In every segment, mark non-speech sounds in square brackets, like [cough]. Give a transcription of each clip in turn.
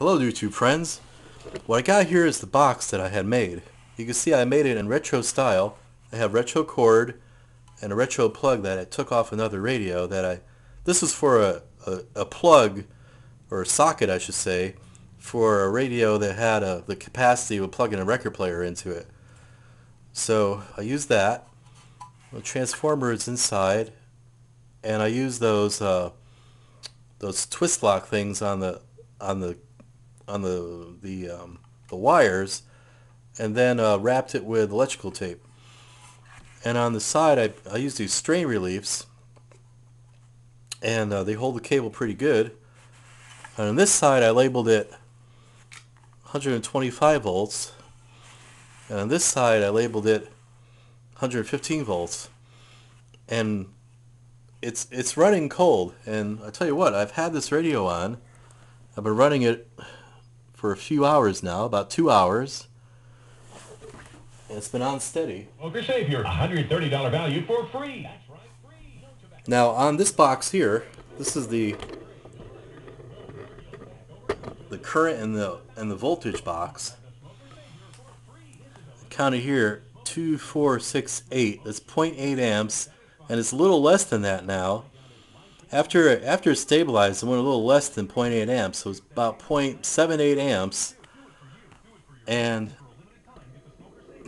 Hello YouTube friends. What I got here is the box that I had made. You can see I made it in retro style. I have retro cord and a retro plug that I took off another radio that I this is for a, a, a plug or a socket I should say for a radio that had a, the capacity of plugging a record player into it. So I used that. The transformer is inside and I use those uh, those twist lock things on the on the on the the um, the wires, and then uh, wrapped it with electrical tape. And on the side, I I use these strain reliefs, and uh, they hold the cable pretty good. And on this side, I labeled it 125 volts, and on this side, I labeled it 115 volts. And it's it's running cold and I tell you what I've had this radio on I've been running it for a few hours now about two hours and it's been on steady Smoker Savior, $130 value for free. That's right, free. now on this box here this is the the current and the and the voltage box counted here two four six eight that's 0.8 amps and it's a little less than that now. After after it stabilized, it went a little less than 0.8 amps, so it's about 0.78 amps. And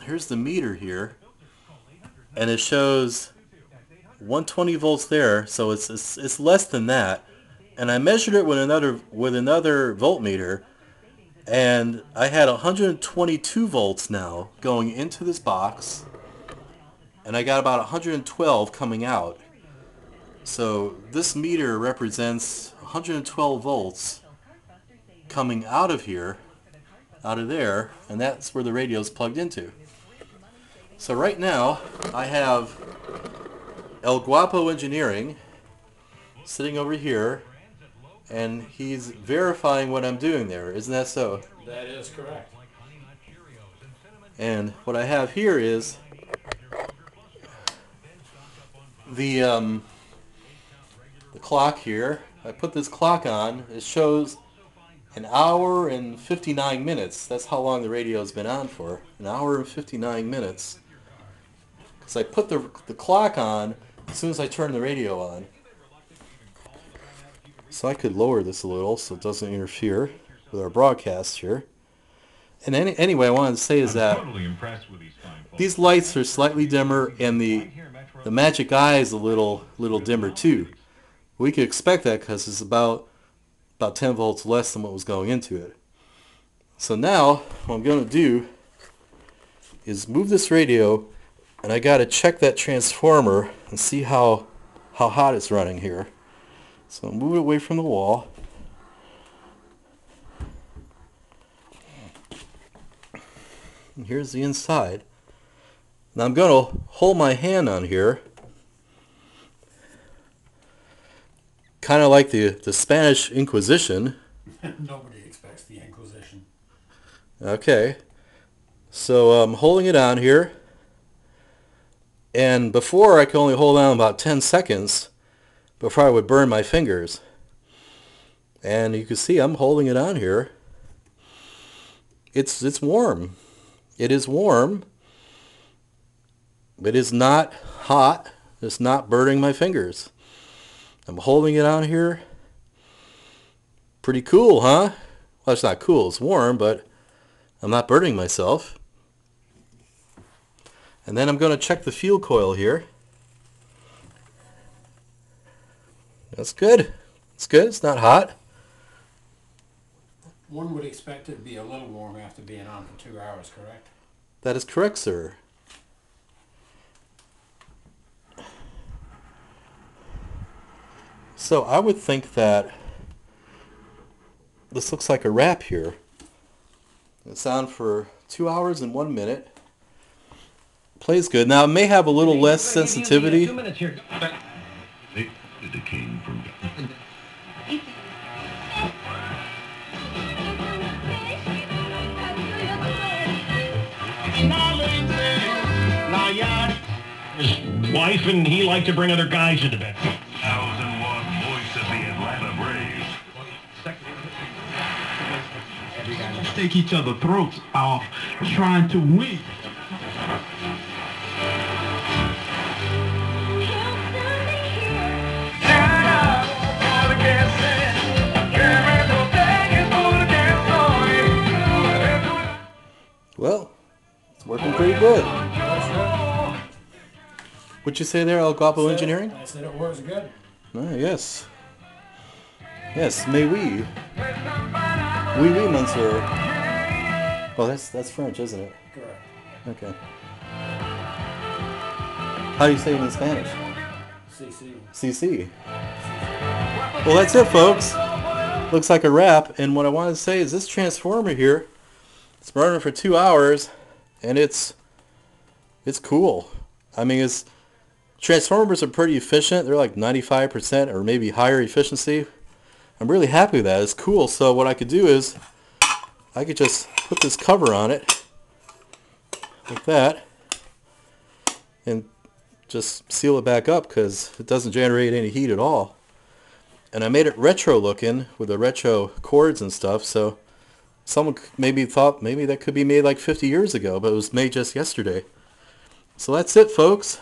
here's the meter here, and it shows 120 volts there, so it's, it's it's less than that. And I measured it with another with another voltmeter, and I had 122 volts now going into this box and I got about 112 coming out. So this meter represents 112 volts coming out of here, out of there, and that's where the radio is plugged into. So right now I have El Guapo Engineering sitting over here and he's verifying what I'm doing there. Isn't that so? That is correct. And what I have here is the um, clock here. I put this clock on. It shows an hour and 59 minutes. That's how long the radio has been on for. An hour and 59 minutes. Because I put the, the clock on as soon as I turn the radio on. So I could lower this a little so it doesn't interfere with our broadcast here. And any, anyway, I wanted to say is that Totally impressed with these fine these lights are slightly dimmer and the the magic eye is a little little dimmer too. We could expect that because it's about about 10 volts less than what was going into it. So now what I'm going to do is move this radio and I got to check that transformer and see how how hot it's running here. So move it away from the wall. And here's the inside. Now I'm going to hold my hand on here, kind of like the, the Spanish Inquisition. [laughs] Nobody expects the Inquisition. Okay, so I'm holding it on here, and before I could only hold on about 10 seconds before I would burn my fingers. And you can see I'm holding it on here. It's, it's warm. It is warm. It is not hot. It's not burning my fingers. I'm holding it on here. Pretty cool, huh? Well, it's not cool. It's warm, but I'm not burning myself. And then I'm going to check the field coil here. That's good. It's good. It's not hot. One would expect it to be a little warm after being on for two hours, correct? That is correct, sir. So I would think that this looks like a wrap here. It's on for two hours and one minute. Plays good. Now it may have a little less sensitivity. Two minutes here. The, the [laughs] king from His wife and he like to bring other guys into bed. Take each other throats off trying to win. Well, it's working pretty good. What'd you say there, El Guapo Engineering? I said it was good. Ah, yes. Yes, mais oui. Oui, oui, monsieur. Oh, that's that's French, isn't it? Correct. Okay. How do you say it in Spanish? CC. CC. Well, that's it, folks. Looks like a wrap. And what I wanted to say is this transformer here, it's running for two hours, and it's it's cool. I mean, it's transformers are pretty efficient. They're like 95% or maybe higher efficiency. I'm really happy with that. It's cool. So what I could do is I could just put this cover on it like that and just seal it back up because it doesn't generate any heat at all. And I made it retro looking with the retro cords and stuff. So someone maybe thought maybe that could be made like 50 years ago, but it was made just yesterday. So that's it, folks.